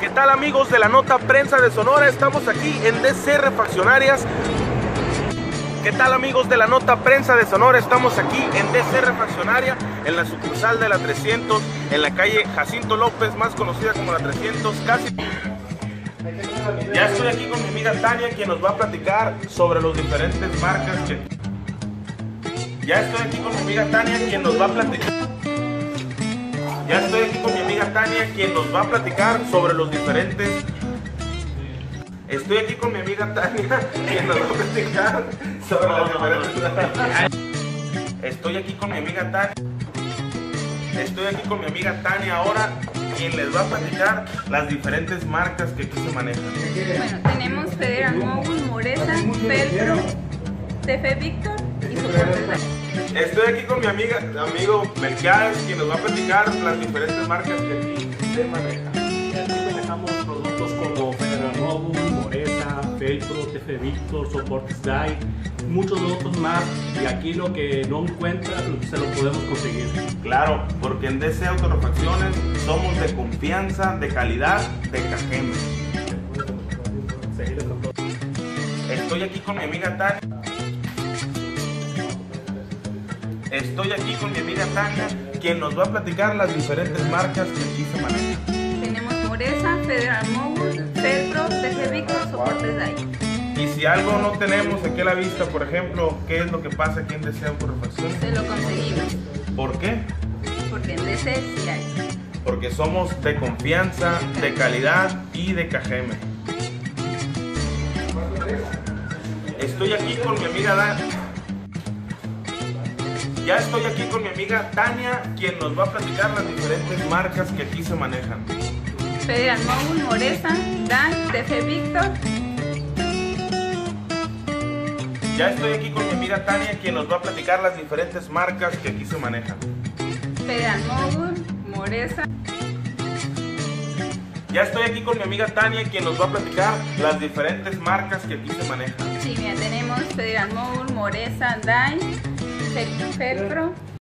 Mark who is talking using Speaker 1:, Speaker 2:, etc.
Speaker 1: ¿Qué tal amigos de la nota prensa de Sonora? Estamos aquí en DC Refaccionarias. ¿Qué tal amigos de la nota prensa de Sonora? Estamos aquí en DC Refaccionaria, en la sucursal de la 300, en la calle Jacinto López, más conocida como la 300, casi. Ya estoy aquí con mi amiga Tania, quien nos va a platicar sobre los diferentes marcas que... Ya estoy aquí con mi amiga Tania, quien nos va a platicar... Tania, quien nos va a platicar sobre los diferentes... Estoy aquí con mi amiga Tania, quien nos va a platicar sobre los diferentes... Estoy aquí con mi amiga Tania. Estoy aquí con mi amiga Tania ahora, quien les va a platicar las diferentes marcas que aquí se manejan.
Speaker 2: Bueno, tenemos Federal Mogul, Moresa, Felpro, TF Victor y soportes
Speaker 1: Estoy aquí con mi amiga, amigo Melquiades, quien nos va a platicar las diferentes marcas que aquí se manejan.
Speaker 3: Aquí manejamos productos como Mobile, Moresa, Felpro, TF Victor, Soportes DAI, muchos otros más. Y aquí lo que no encuentras se lo podemos conseguir.
Speaker 1: Claro, porque en DC Autorefacciones somos de confianza, de calidad, de cajeme. Estoy aquí con mi amiga Tania. Estoy aquí con mi amiga Tania, quien nos va a platicar las diferentes marcas que aquí se manejan.
Speaker 2: Tenemos Moresa, Federal Mogul, Felpro, TF Victor, soportes DAI.
Speaker 1: Y si algo no tenemos aquí a la vista, por ejemplo, ¿qué es lo que pasa aquí en DC Autorefacciones?
Speaker 2: Se lo conseguimos,
Speaker 1: ¿Por qué?
Speaker 2: porque en DC sí hay.
Speaker 1: Porque somos de confianza, de calidad y de cajeme. Estoy aquí con mi amiga Dan. Ya estoy aquí con mi amiga Tania, quien nos va a platicar las diferentes marcas que aquí se manejan.
Speaker 2: Federal Mogul, Moresa, DAI, TF Victor,
Speaker 1: Ya estoy aquí con mi amiga Tania, quien nos va a platicar las diferentes marcas que aquí se manejan.
Speaker 2: Federal Mogul, Moresa,
Speaker 1: Ya estoy aquí con mi amiga Tania, quien nos va a platicar las diferentes marcas que aquí se manejan.
Speaker 2: sí, mira, tenemos Federal Mogul, Moresa, DAI, Fel- Felpro,